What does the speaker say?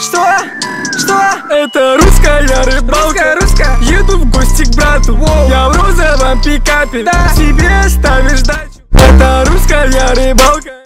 Что? Что? Это русская рыбалка Русская, русская? Еду в гости к брату Воу. Я в розовом пикапе Да. Себе ставишь дачу Это русская рыбалка